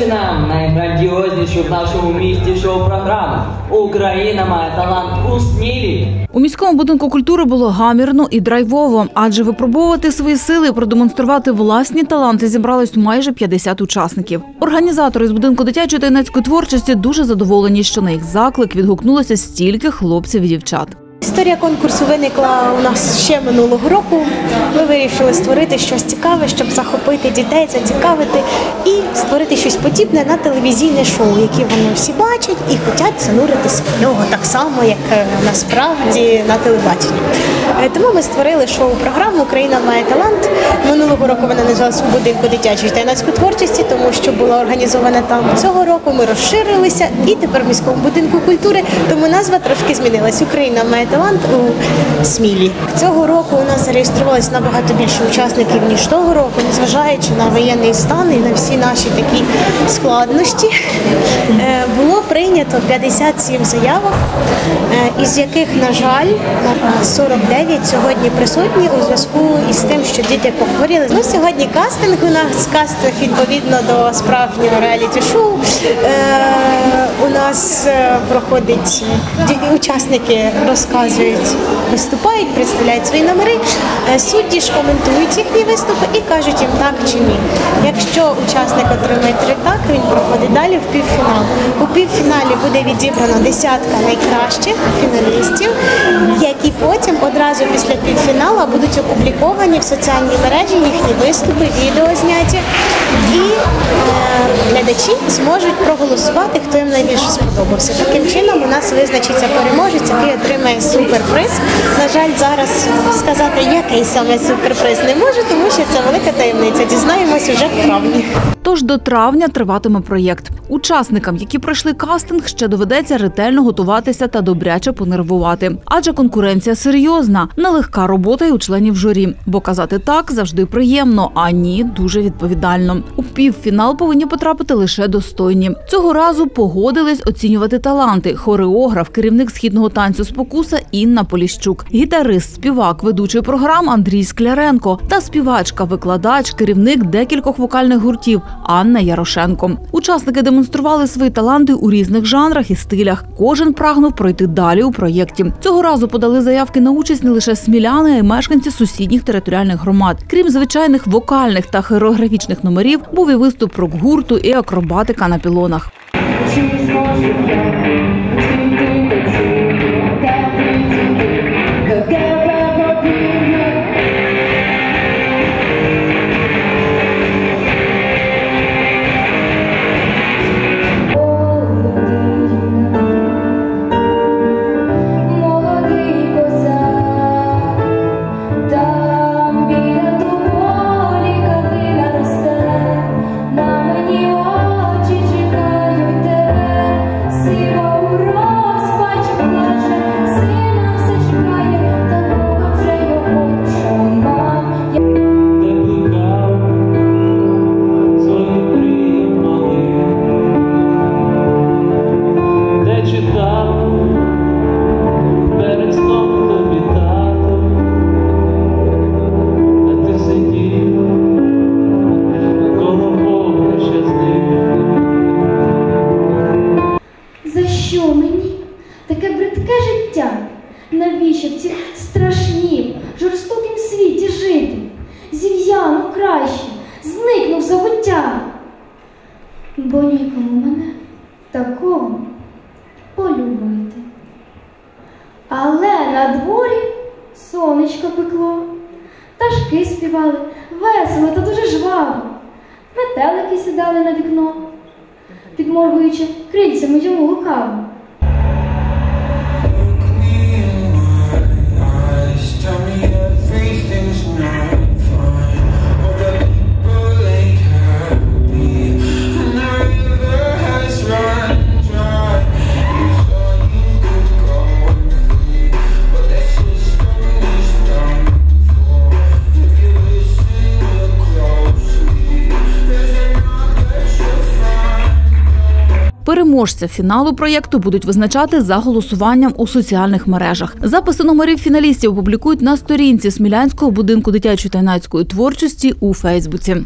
розпочинаємо найграндіознішу в нашому місті шоу-програму. Україна має талант у смілі. У міському будинку культури було гамірно і драйвово, адже випробовувати свої сили і продемонструвати власні таланти зібралось майже 50 учасників. Організатори з будинку дитячої та юнацької творчості дуже задоволені, що на їх заклик відгукнулося стільки хлопців і дівчат. Історія конкурсу виникла у нас ще минулого року. Ми вирішили створити щось цікаве, щоб захопити дітей, зацікавити і створити щось подібне на телевізійне шоу, яке вони всі бачать і хочуть зануритися в нього так само, як е, насправді на телебаченні. Е, Тому ми створили шоу-програму Україна має талант. Минулого року вона називалася у будинку дитячої та юнацької творчості, тому що була організована там цього року. Ми розширилися і тепер в міському будинку культури. Тому назва трошки змінилась. Україна має талант у Смілі. Цього року у нас зареєструвалось набагато більше учасників ніж того року, незважаючи на воєнний стан і на всі наші такі складнощі. Е, Було прийнято 57 заявок, е, із яких, на жаль, 49 сьогодні присутні у зв'язку із тим, що діти похворіли. Ну, сьогодні кастинг у нас кастинг відповідно до справжнього реаліті-шоу. Е, Нас е, проходить учасники розказують, виступають, представляють свої номери. Е, Судді ж коментують їхні виступи і кажуть їм так чи ні. Якщо учасник отримає три так, він проходить далі в півфінал. У півфіналі буде відібрана десятка найкращих фіналістів, потім одразу після півфіналу будуть опубліковані в соціальній мережі їхні виступи, відео зняті. І е, глядачі зможуть проголосувати, хто їм найбільше сподобався. Таким чином у нас визначиться переможець, який отримає суперприз. На жаль, зараз сказати, який саме суперприз не можу, тому що це велика таємниця. Дізнаємось уже в травні. Тож до травня триватиме проєкт. Учасникам, які пройшли кастинг, ще доведеться ретельно готуватися та добряче понервувати. Адже конкуренція серйозна, нелегка робота й у членів журі. Бо казати так завжди приємно, а ні дуже відповідально. У півфінал повинні потрапити лише достойні. Цього разу погодились оцінювати таланти. Хореограф, керівник східного танцю спокуса Інна Поліщук, гітарист, співак, ведучий програм Андрій Скляренко та співачка, викладач, керівник декількох вокальних гуртів Анна Ярошенко. Учасники демонстрували свої таланти у різних жанрах і стилях. Кожен прагнув пройти далі у проєкті. Цього разу подали заявки на участь не лише сміляни, а й мешканці сусідніх територіальних громад. Крім звичайних вокальних та хореографічних номерів, був і виступ рок-гурту і акробатика на пілонах. Бо нікому мене такого полюбити. Але на дворі сонечко пекло, пташки співали весело та дуже жваво. Метелики сідали на вікно, підморгуючи крильцями йому лукаво. Переможця фіналу проєкту будуть визначати за голосуванням у соціальних мережах. Записи номерів фіналістів опублікують на сторінці Смілянського будинку дитячої та творчості у Фейсбуці.